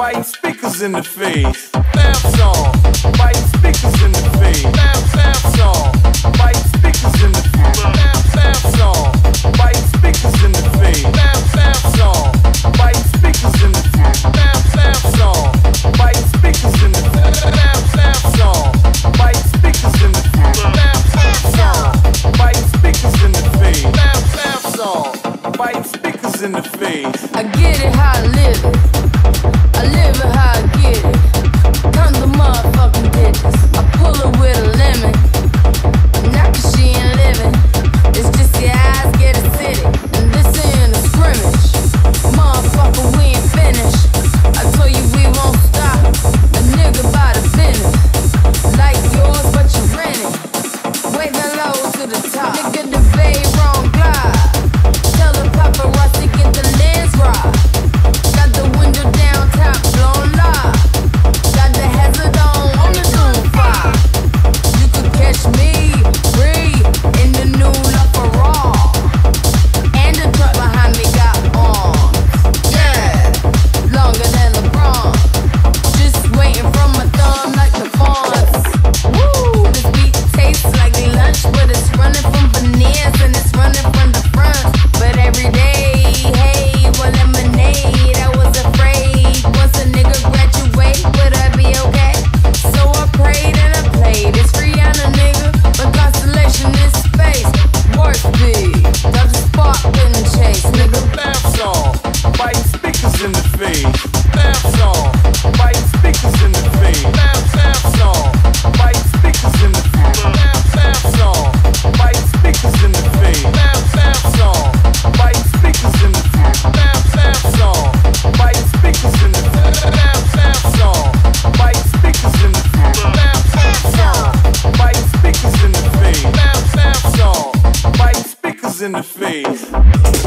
biting speakers in the face. Laugh song, biting speakers in the face. Laugh song, in the face. I get it how I live it. I live it how I get it. Tons of motherfucking bitches. I pull her with a lemon. Cause she in the face.